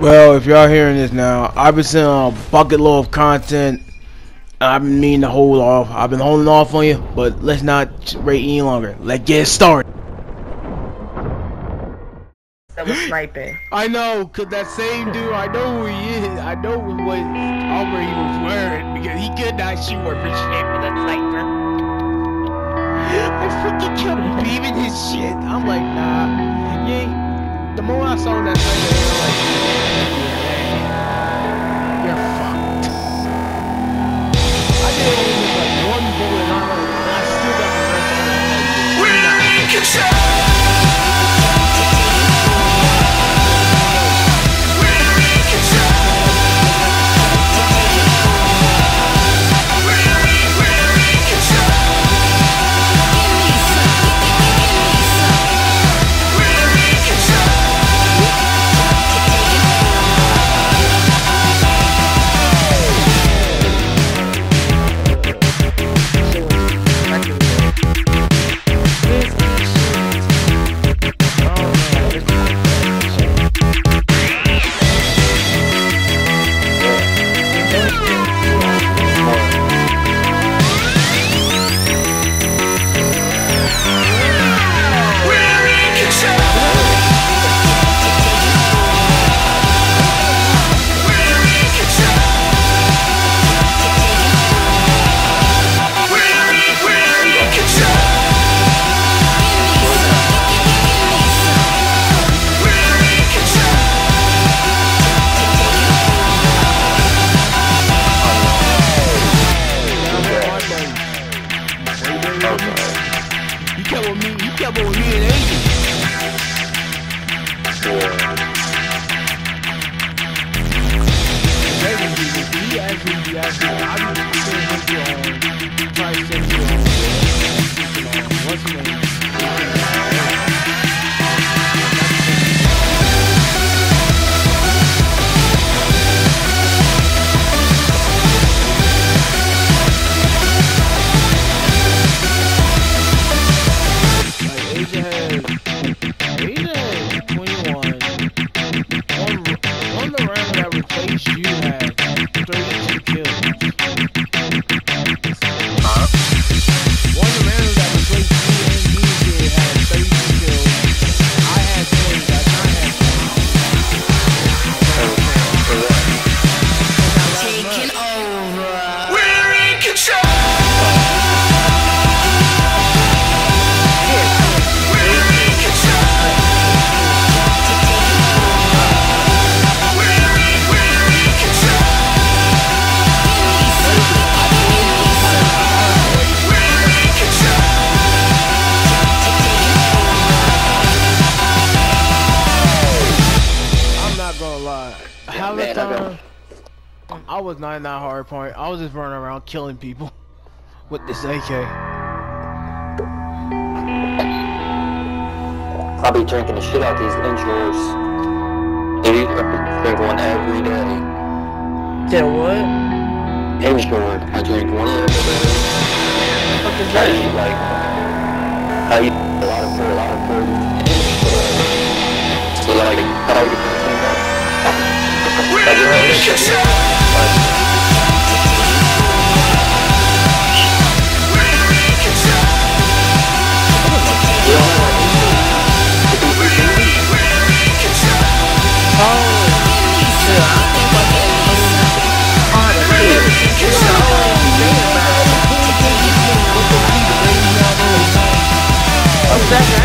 Well, if y'all hearing this now, I've been sending a bucket load of content. I've been meaning to hold off. I've been holding off on you, but let's not wait any longer. Let's get started. That was sniping. I know, cause that same dude, I know who he is. I know what armor he was wearing because he could not shoot worth for shit with that sniper. I freaking kept beaming his shit. I'm like, nah, you ain't. The more I saw that like, you're fucked. I did only like one bullet armor, and I still got the rest of it. We're in control. Killing people with this AK. I'll be drinking the shit out these intros. Dude, I drink one every day. Did what? Intro, I drink one every day. What is I that? eat like, I eat a lot of food, a lot of food. So like, how do you We're What's that,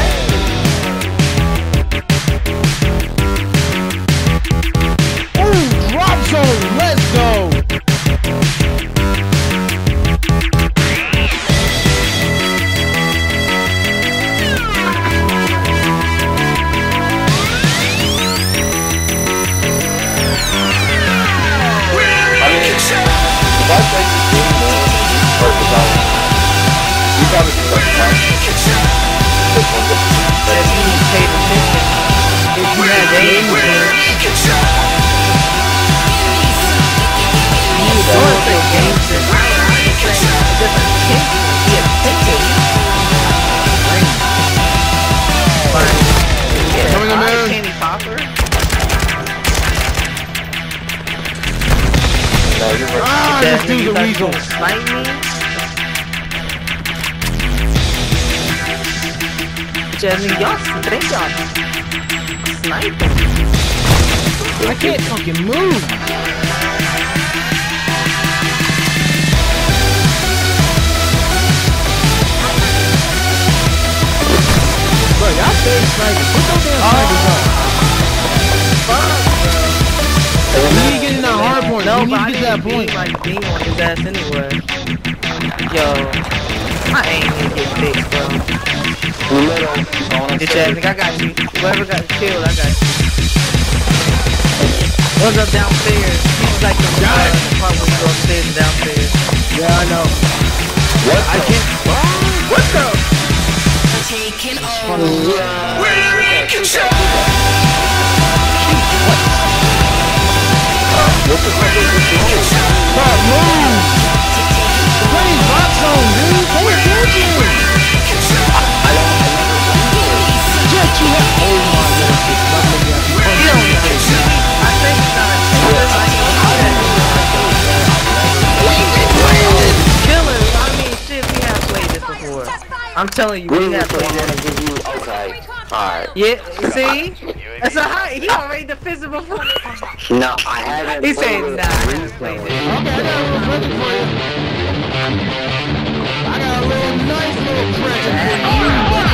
Bro, y'all stay sniping. Put those damn snipers up. We need to get in that hard point. No, we I need to get that point. like being on his ass anyway. Yo, aim need to get fixed, bro. Little, going Bitch ass nigga, I got you. Whoever got killed, I got you. What's up downstairs? He's like the, uh, part where you go upstairs and downstairs. Yeah, I know. What I the- can't. What the? Taking over. We're in control. What the fuck is this doing? Bro, move. We're playing box zone, dude. Pay attention. Jet, you have. Oh my lord, I'm telling you, we We have just wanna give you, okay, alright. Yeah, see? That's a high. He already defensive before. No, I haven't He played said, nah, I haven't played this. Okay, I got a little present for you. I got a little nice little present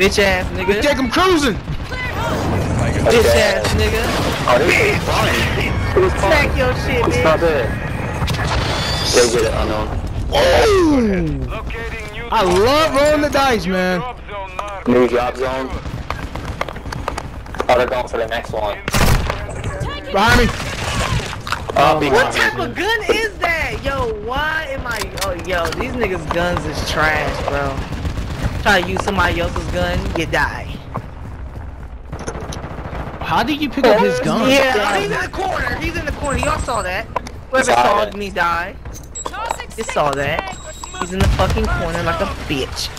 Bitch ass nigga. Take him cruising. Bitch ass nigga. Oh, this is fun. It was. Smack your shit, It's bitch. not bad. Yeah, get it, unknown. Oh. I love rolling the dice, man. New job zone. Oh, they're going for the next one. Behind me. Oh, What type me. of gun is that? Yo, why am I? Oh, yo, these niggas' guns is trash, bro. Try to use somebody else's gun, you die. How did you pick up his gun? Yeah, he's in the corner. He's in the corner. Y'all saw that. Whoever Saw saw it. me die. You saw that. He's in the fucking corner like a bitch.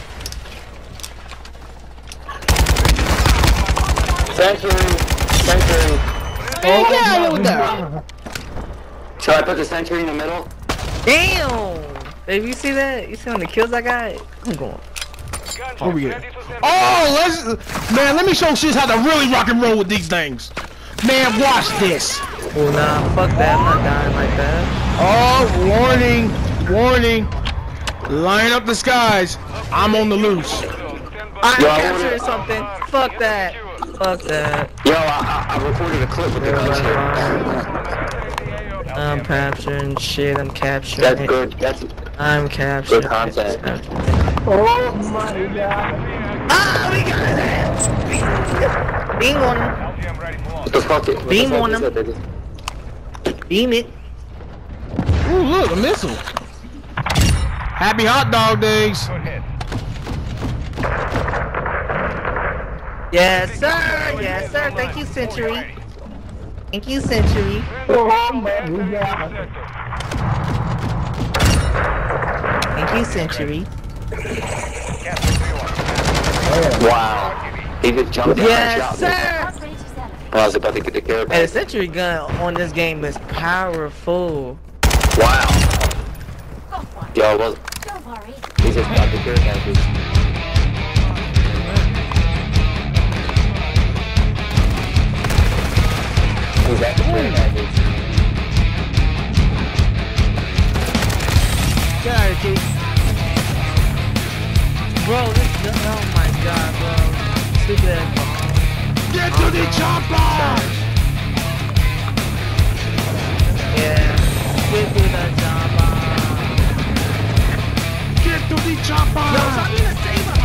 Sentry. Sentry. Oh, get out of there. Should I put the sentry in the middle? Damn! If you see that, you see how many kills I got? I'm going. Where we at? Oh, let's man. Let me show shit how to really rock and roll with these things. Man, watch this. Oh nah, fuck that. I'm not dying like that. Oh, warning, warning. Line up the skies. I'm on the loose. I'm Yo, I capturing wanna- something. Fuck that. Fuck that. Yo, I, I, I recorded a clip with the gun I'm capturing shit. I'm capturing. That's good. That's I'm capturing. Good content. Oh my god. Ah, we got it. Beam on him. what the fuck? What Beam on him. Beam it. Ooh, look, a missile. Happy hot dog days. Yes, sir. Yes, sir. Thank you, Sentry. Thank you, Sentry. Thank you, Sentry. Wow. He just jumped and Yes, shot me. sir. I was about to get the care Hey, the. Sentry gun on this game is powerful. Wow. Yo, was. Don't worry. He just got the care package. He's got the care package. Get out of here, Keith. Bro, this gun, oh my god, bro. Stupid ass bomb. Get to the oh, chopper. Yeah. Get through the jumper. Get to the chopper. Yo, so I need to save a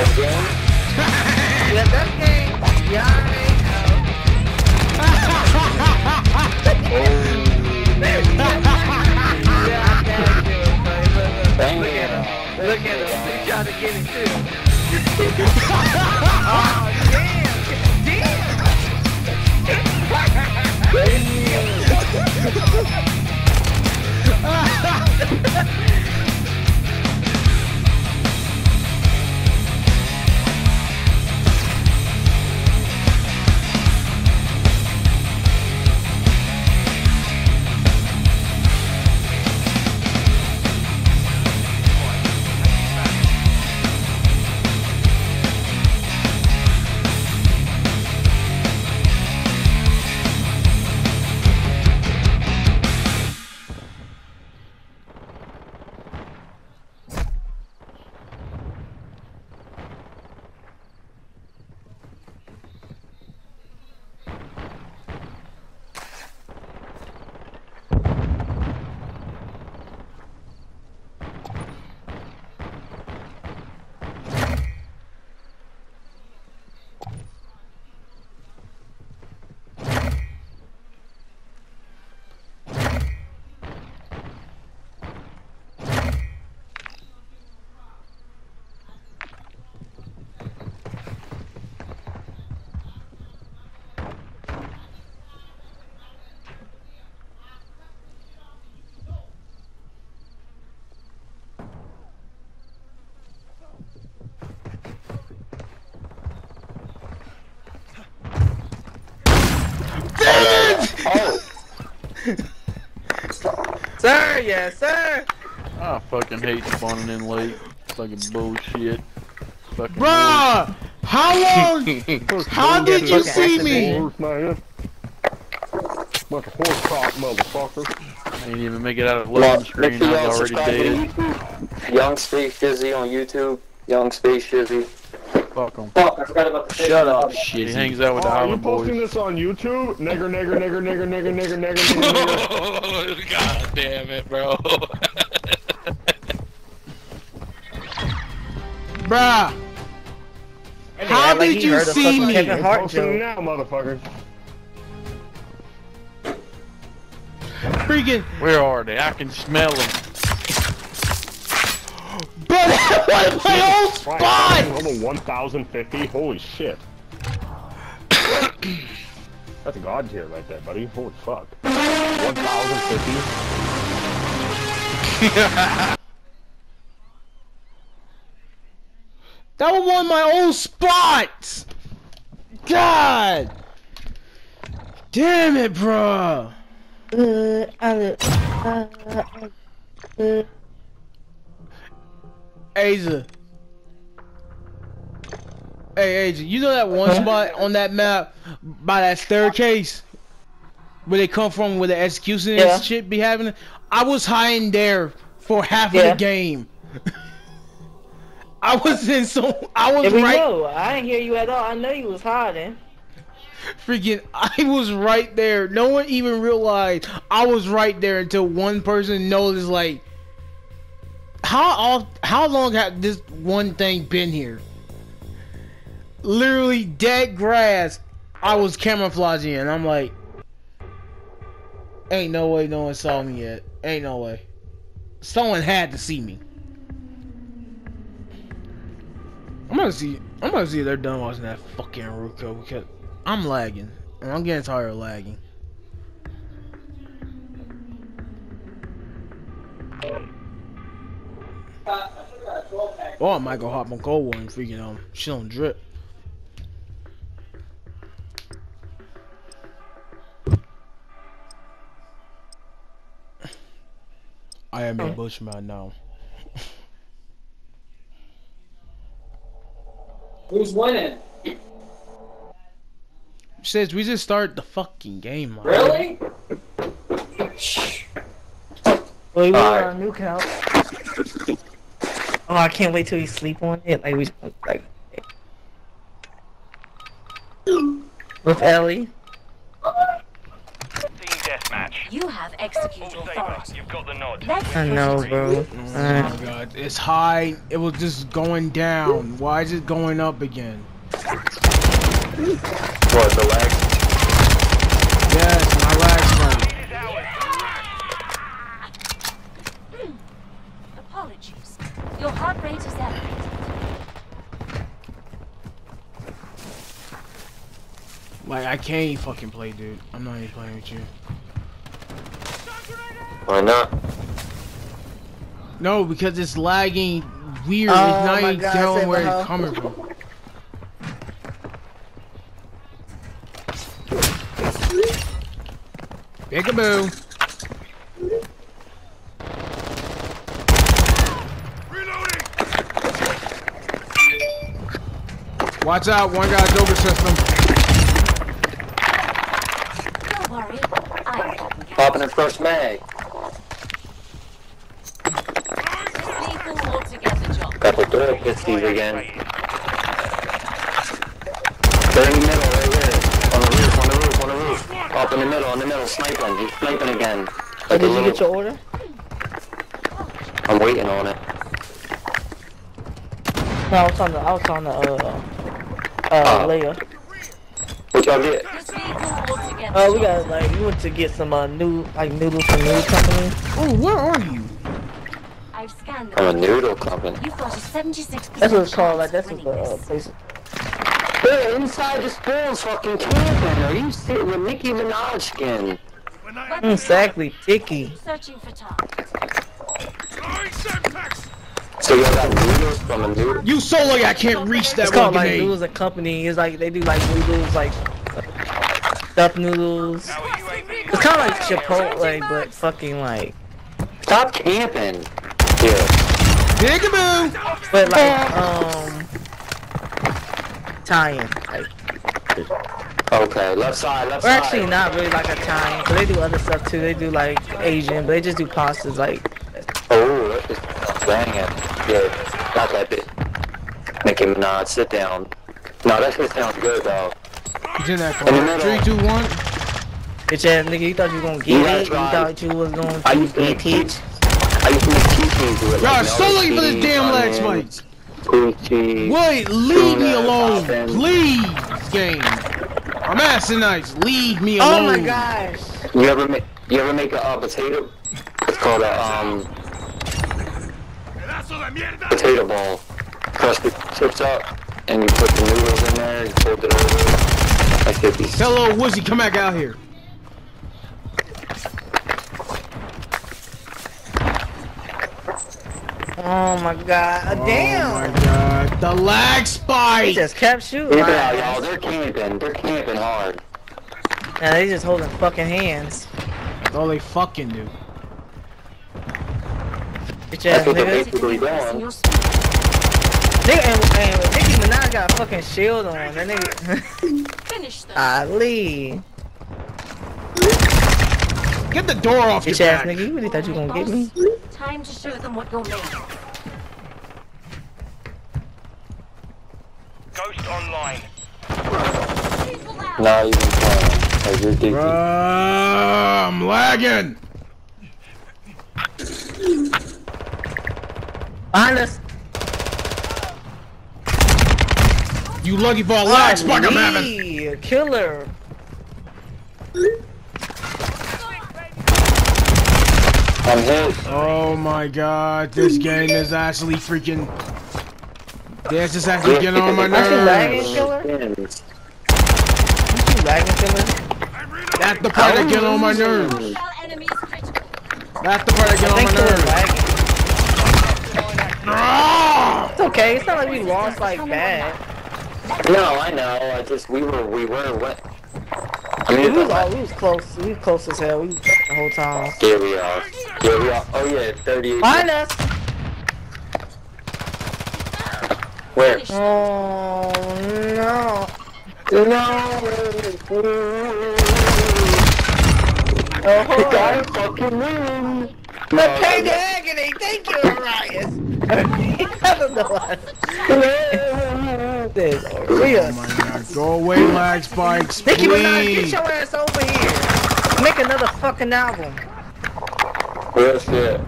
Again? Yeah, that game. Yeah, I know. Buddy. Look, at him. Look at him. He trying to get it too. oh, damn. Damn. Sir, yes, sir. I fucking hate spawning in late. Fucking bullshit. Fucking Bruh! How long? How did you see me? Horse, man. Bunch of horse cock, motherfucker. bullshit. Ain't even make it out of the Well, loading make screen. I y'all was already to dead. YouTube. Young Space Shizzy on YouTube. Young Space Shizzy. Fuck him. Fuck, I forgot about the Shut up, shit. He hangs out with oh, the Island Boys. Are you posting this on YouTube? Nigger, nigger, nigger, nigger, nigger, nigger, nigger, nigger. God damn it, bro. Bruh. Anyway, How like did you see me? Kevin Hart posting now, motherfucker. Freaking. Where are they? I can smell them. But my old. Right, spot? Level 1050. Holy shit. That's a god tier right there, buddy. Holy fuck. 1050. That was one of my old spots! God! Damn it, bruh! Uh, uh, uh, Asia. Hey, Asia, you know that one spot on that map by that staircase? Where they come from, where the execution Yeah. and shit be happening? I was hiding there for half of the game. I was in some. I was Yeah, we right. know. I didn't hear you at all. I know you was hiding. Freaking, I was right there. No one even realized I was right there until one person noticed. Like, how off? How long have this one thing been here? Literally dead grass. I was camouflaging, and I'm like, ain't no way no one saw me yet. Ain't no way. Someone had to see me. I'm gonna see. I'm gonna see if they're done watching that fucking Roku because I'm lagging, and I'm getting tired of lagging. Oh, I might go hop on cold one freaking um, she don't drip. I am a hmm. bushman now. Who's winning? Says we just start the fucking game. man. Really? Well, we were Alright. on a new count. Oh, I can't wait till you sleep on it. Like we like with Ellie. You have execute authority. You've got the nod. Let's I know, bro. Oh my god, it's high. It was just going down. Why is it going up again? What, the lag? Yes, my last one. Apologies. Your heart rate is elevated. Like I can't even fucking play, dude. I'm not even playing with you. Why not? No, because it's lagging weird. Oh it's not even God, telling where it's coming from. Peekaboo. Watch out, one guy's a Joker system. Don't worry. I'm taking care Popping in first mag. The door pisties again. They're in the middle, right here. On the roof, on the roof, on the roof. Up in the middle, in the middle, sniping. He's sniping again. oh, Like a did you get your order? I'm waiting on it. No, I was on the I was on the uh uh Uh. layer. What y'all get? This vehicle altogether. Oh, we got like we went to get some uh new like noodles from Noodle Company. Oh, where are you? I've scanned I'm a noodle company. You've got a 76% That's what it's called. Like that's what the uh, place. They're inside the spoons fucking camping. Are you sitting with Nicki Minaj skin? Exactly, Icky. Searching for targets. So y'all got noodles from a noodle? You so like I can't reach that It's one called like grenade. Noodles and Company. It's like they do like noodles, like stuffed noodles. It's kind of like Chipotle, but fucking like Stop camping. Here. Peekaboo! But like, um, tie-in. Like, Okay, left side, left or side. actually not really like a tie-in, 'cause they do other stuff too. They do like Asian, but they just do pastas like. Oh, that's just dang it. Yeah, not that bit. Make him Minaj, sit down. No, that shit sounds good though. He's in that In the car. middle. Three, two, one. Bitch ass nigga, you thought you was gonna get gotta it? You thought you was gonna I used to get teach? I used to make teachings with Y'all like, still looking for this damn leg onions, spikes. Gucci. Wait, leave me alone. Please, game. I'm asking nice. Leave me alone. Oh my gosh! You ever make you ever make a uh, potato? It's called a um potato ball. Crush the chips up and you put the noodles in there. You fold it over. Like fifty. Tell little Wizzy come back out here. Oh my god! Oh Damn! my god. The lag He spike. just kept shooting. Camp my out, y'all. They're camping. They're camping hard. Now they just holding fucking hands. That's all they fucking do. Bitch That's ass what they're basically doing. your speed. Nigga, and, and Nicki Minaj got a fucking shield on. That nigga. Finish them. Ali. Get the door off your Bitch ass back. nigga, you really thought you gonna get me? Time to show them what you're made of. Ghost online. People out. Not even playing. Like you're geeky. I'm lagging. Behind us. You lucky for a lag spike I'm having. Killer. I'm hit. Oh my god, this game is actually freaking. This is actually getting on my Are you lagging, nerves. Killer? Skins. You lagging, Killer? That's the part that get on my nerves. Our enemy is critical. That's the part that I get on my nerves. lagging. Ah! It's okay. It's not like we lost like bad. No, I know. I just we were we were what? I mean, We was all we was close. We was close as hell. We was the whole time. Yeah, we are. Yeah, we are. Oh yeah, 38. Behind us. Where? Oh no. No. Oh, hold on. I fucking win. The pain to agony. Thank you, Arias. I don't know. This. Oh my god, go away, lag spikes, Nicki Minaj, get please. your ass over here. Make another fucking album. Real shit.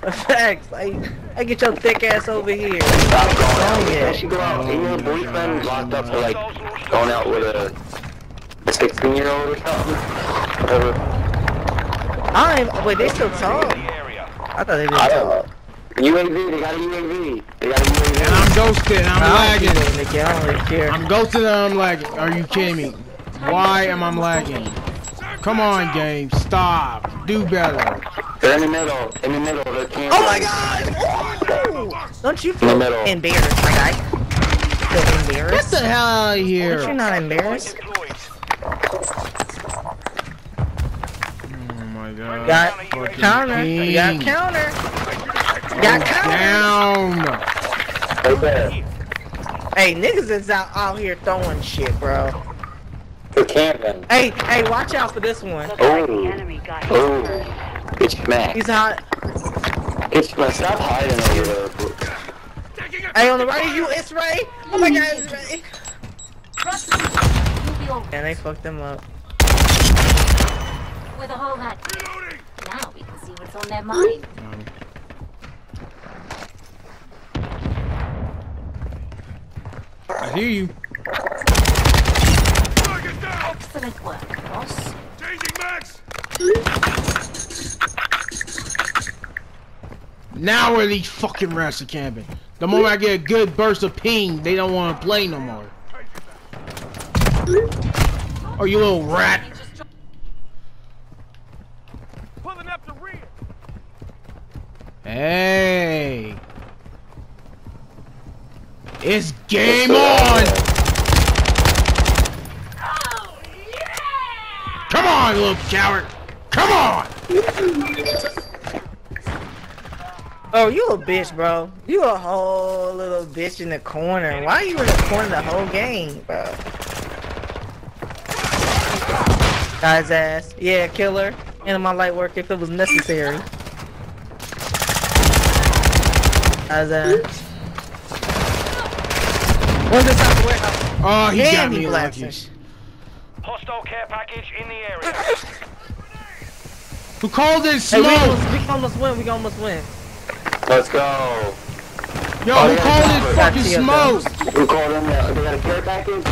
Facts. Like, I get your thick ass over here. Stop going out. Oh, yeah. She go out? Ain't your boyfriend locked up for like going out with a 16 year old or something? Whatever. I'm. Wait, they still talk. The area. I thought they didn't I don't talk. Know. UAV, they got a UAV. They got a UAV. And I'm ghosted, I'm I don't lagging. I don't care. I'm ghosted and I'm lagging. Are you kidding me? Why am I lagging? Come on, game. Stop. Do better. They're in the middle. In the middle. They're camping. Oh my god! Ooh. Don't you In the feel middle. embarrassed, my guy? Feel Get embarrassed? the hell out of here. Aren't you here. not embarrassed? Oh my god. Got Fucking counter. You got counter. You got counter. Down. Right. Hey, niggas is out, out here throwing shit, bro. They're camping. Hey, hey, watch out for this one. Oh. Oh. Bitch smack. He's hot. Bitch smack. Stop hiding over there. Hey, on the right of you, it's Ray. Oh my god, it's Ray. Trust me. You'll be all And they fucked them up. with a whole lot. Now we can see what's on their mind. I hear you. Excellent work, boss. Changing max! Now where these fucking rats are camping. The moment I get a good burst of ping, they don't want to play no more. Oh, you little rat. Pulling up the rear. Hey. It's game on. Come on, little coward. Come on. Oh, you a bitch, bro. You a whole little bitch in the corner. Why are you in the corner the whole game, bro? Guy's ass. Yeah, killer. And my light work if it was necessary. Guy's ass. One's inside the warehouse. Oh, he got me he lucky. blasting. Hostile care package in the area. Who called it Hey, we smoke? almost, we almost win. We can almost win. Let's go. Yo, Oh, who yeah, called it fucking Yeah. smoke? Who called in there? They got a care package?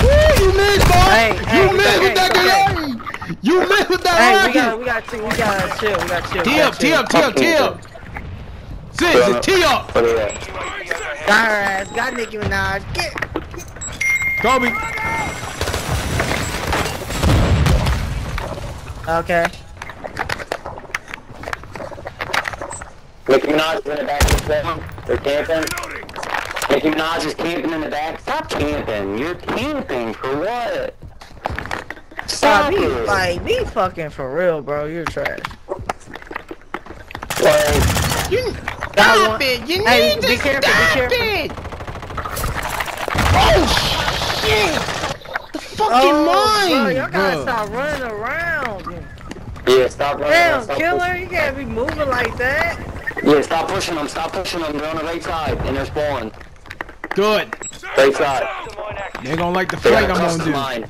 Woo, you missed, boy. Hey, hey, you missed with that hey. grenade. You missed with that Hey, we got, we got to, we got to chill. We got to chill. we Tee up, tee up, tee up, tee up. Sis, it's tee up. What is that? Got her ass. Got Nicki Minaj. Get. Kobe. Okay. Nicki Minaj is in the back of the film. They're camping. Nicki Minaj is camping in the back. Stop camping. You're camping for what? Stop Stop be it. like be fucking for real, bro. You're trash. Like, You Got stop one. it. You Hey, need be to careful, be stop careful. it. Oh shit! The fucking Oh, bro, mine, y'all gotta bro. stop running around. yeah, stop running. Damn, stop killer, you can't be moving like that. Yeah, stop pushing them. Stop pushing them. They're on the right side and they're spawning. Good. Right side. They're gonna like the They fight got a I'm gonna do. mine.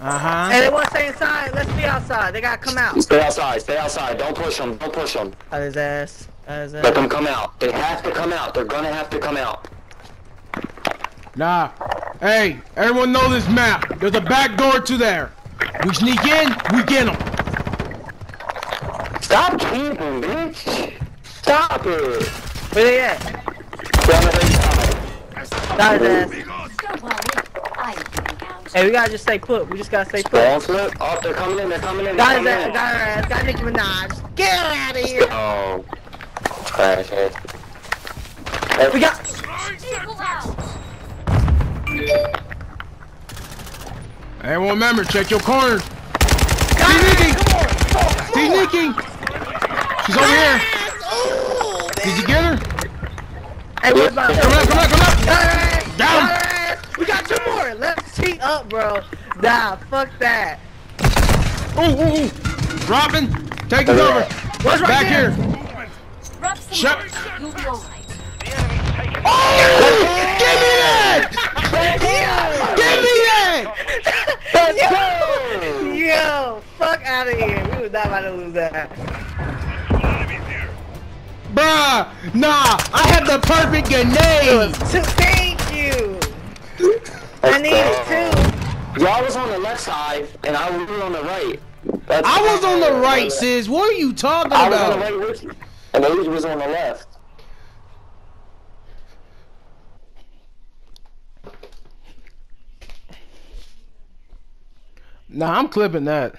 Uh huh. Hey, they want to stay inside. Let's be outside. They gotta come out. Stay outside. Stay outside. Don't push them. Don't push them. Out his ass. Out his Let them come out. They have to come out. They're gonna have to come out. Nah. Hey, everyone know this map. There's a back door to there. We sneak in, we get them. Stop camping, bitch. Stop it. Where they at? They're on the right side. Ass. Don't worry. I will be out. Hey, we gotta just stay put. We just gotta stay put. Spawn flip. Oh, they're coming in. They're coming in. They're Got his ass. Got her ass. Got Nicki Minaj. Get out of here. Oh. Trash head. We got. Eagle out. Everyone remember, check your corners. Got See her Nikki. ass. Come on. Come on. See Nikki. She's over here. Did you get her? Hey, what about Come on, come on, come on. Got her ass. Down. Got. We got two more. Let's tee up, bro. Nah, fuck that. Ooh, ooh, ooh. Dropping. Take us over. What's right Back there? here. Rub Shut- dirt. You'll be alright. The enemy's taking Oh! Give me that! Give me that! Yo, yo, fuck out of here. We was not about to lose that. Bruh, nah, I have the perfect It grenade. was. Thank you. I needed two. Y'all was on the left side, and I was on the right. That's I was on the right, sis. What are you talking I on the. And Age was on the left. Nah, I'm clipping that.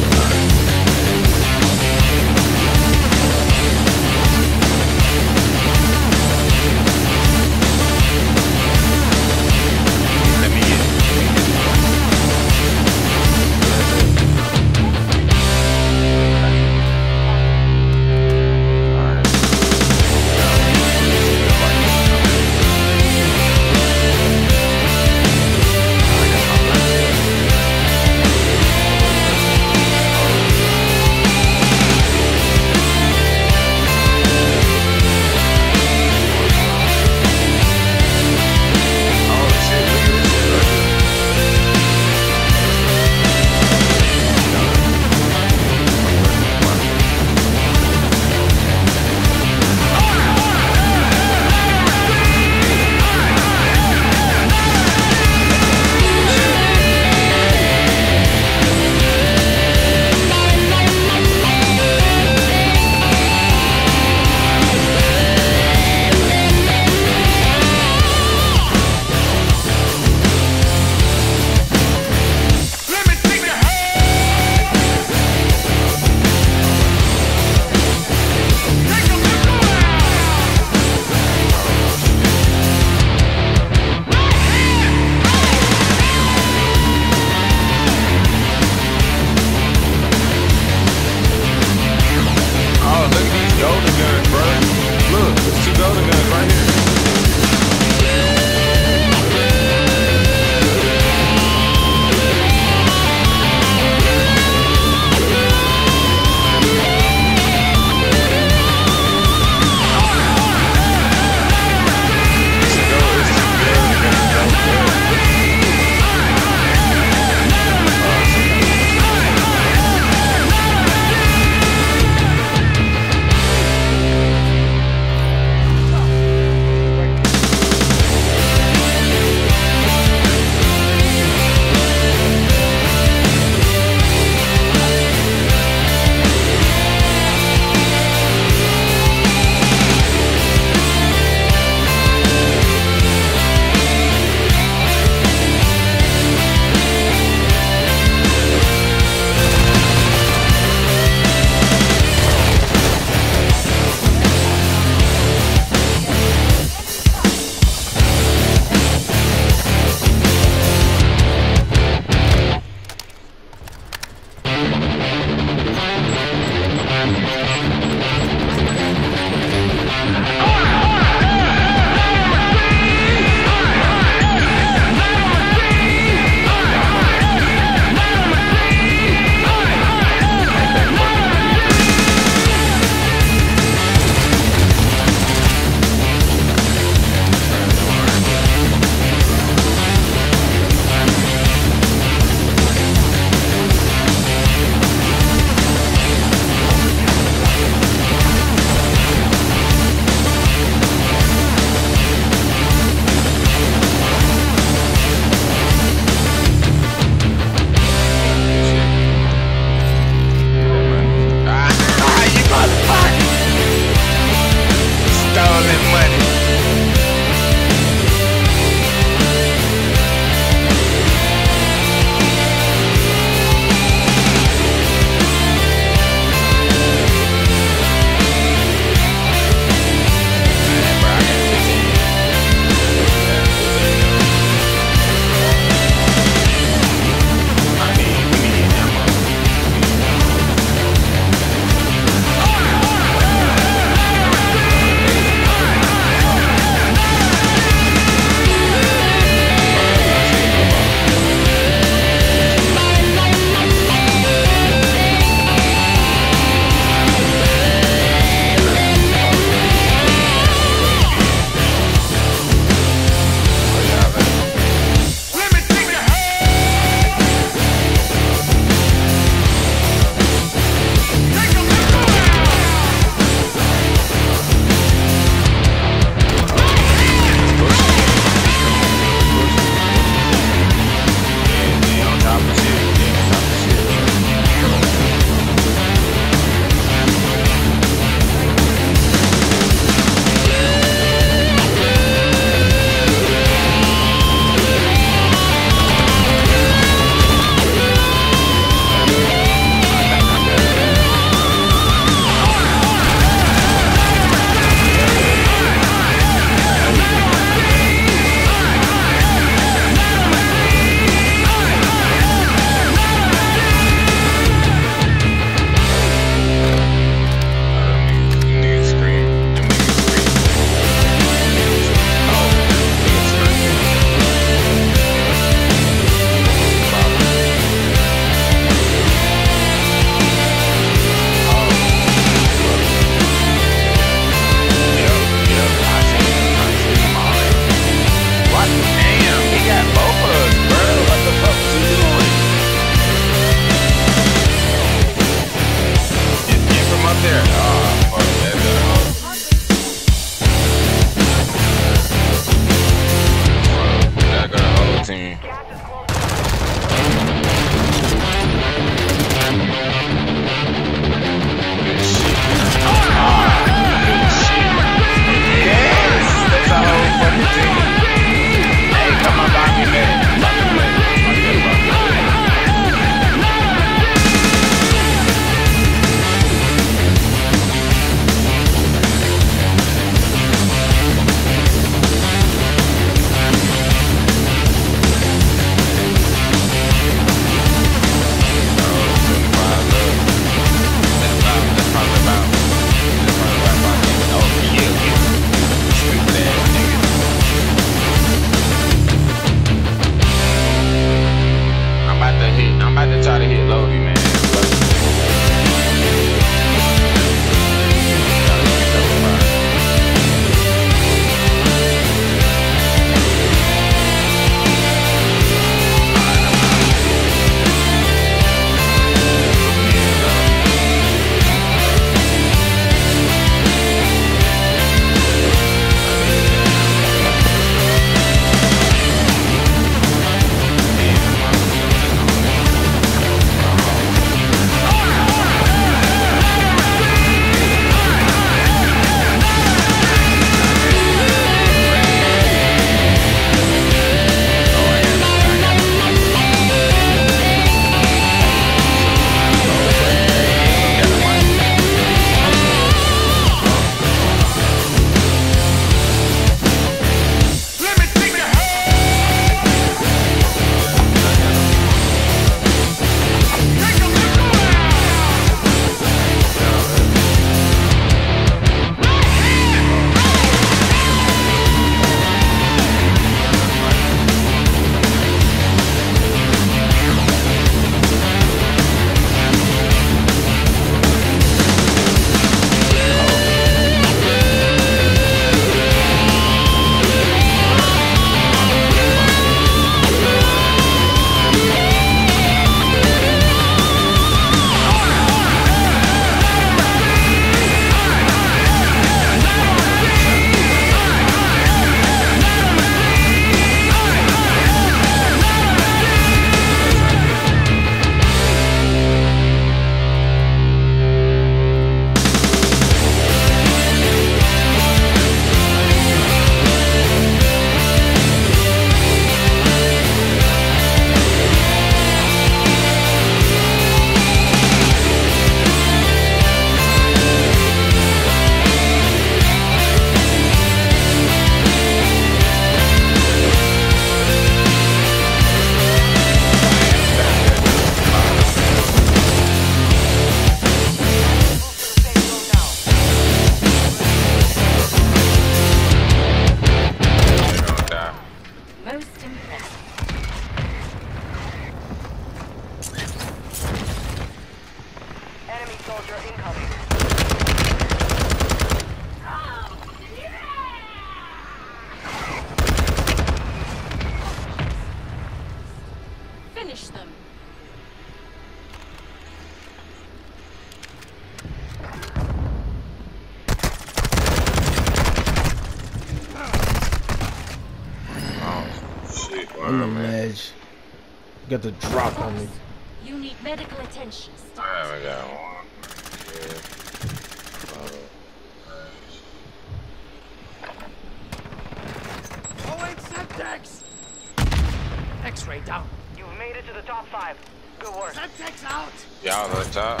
Y'all on top.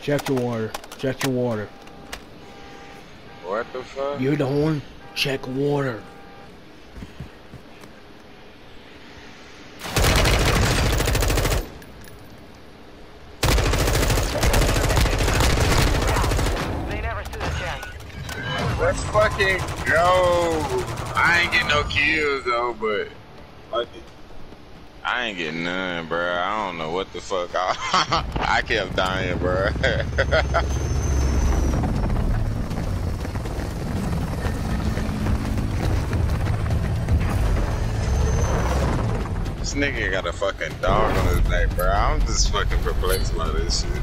Check the water. Check your water. What the fuck? You hear the horn? Check water. can't go. I ain't getting no kills though, but I ain't getting none, bro. I don't know what the fuck. I, I kept dying, bro. this nigga got a fucking dog on his neck, bro. I'm just fucking perplexed by this shit.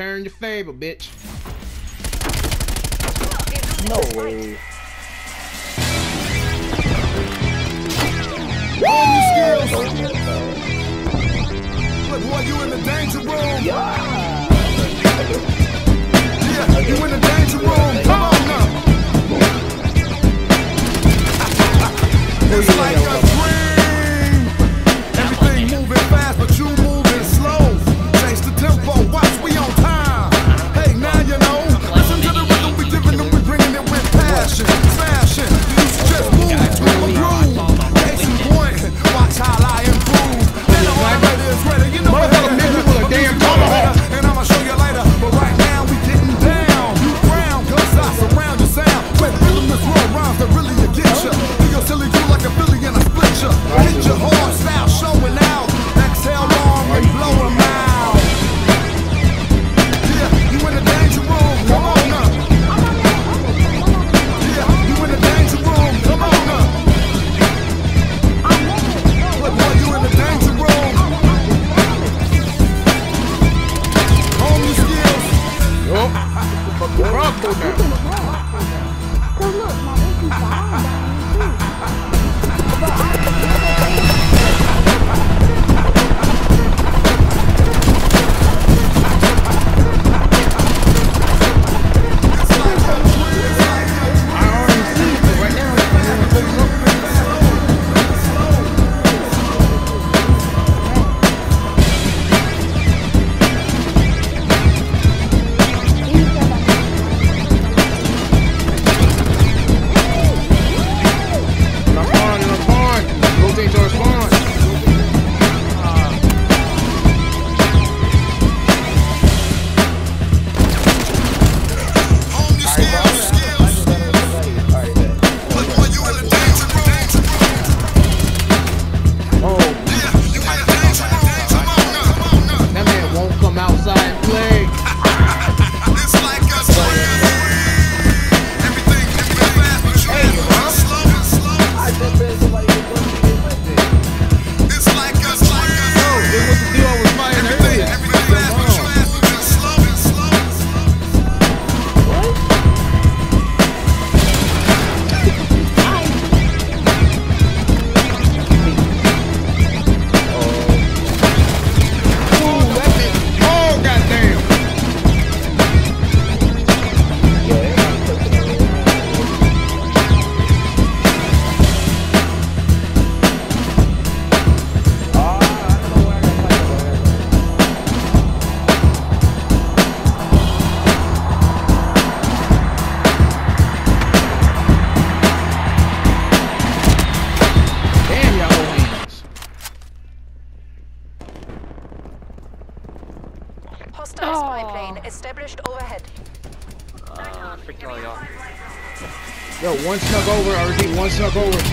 Turn to Fable, bitch. No way. Sub-Owen.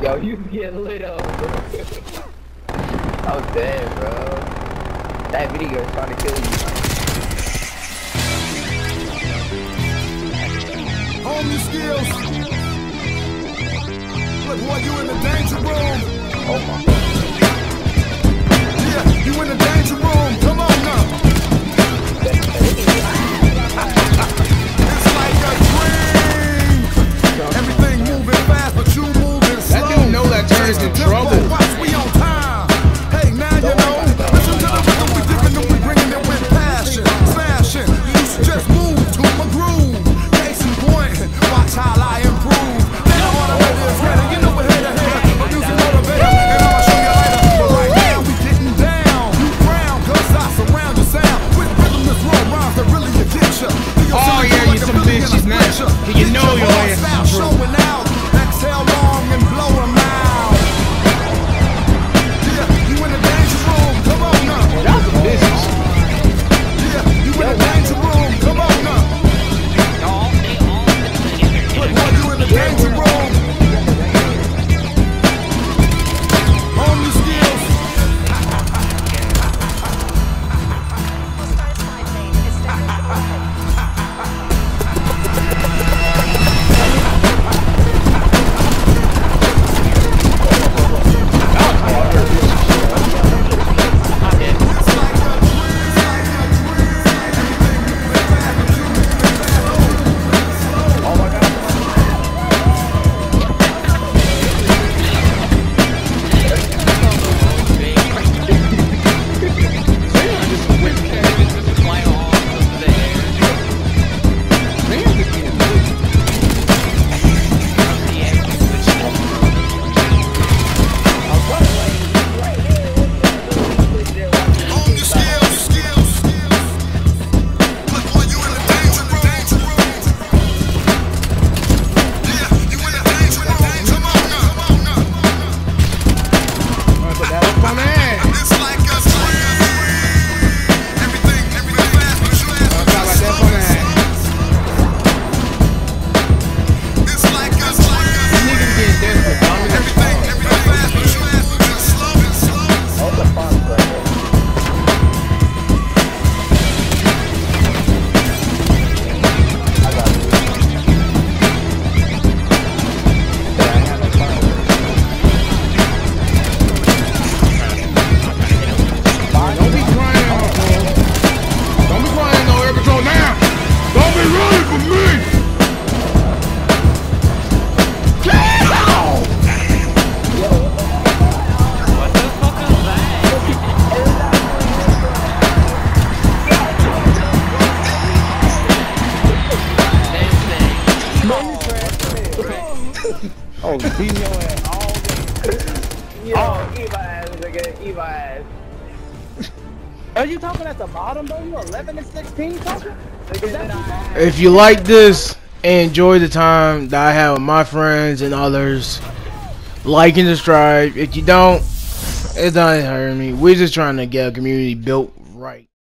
Yo, you get lit up, bro. I was dead, bro. That video is trying to kill you. Home, your skills. Look, boy, you in the danger room. Oh my. Yeah, you in the danger room. Come is in trouble. If you like this and enjoy the time that I have with my friends and others, like and subscribe. If you don't, it doesn't hurt me. We're just trying to get a community built